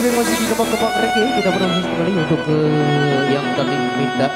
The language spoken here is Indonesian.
Oke, masih di tempat-tempat reggae kita proses kembali untuk ke yang tadi minta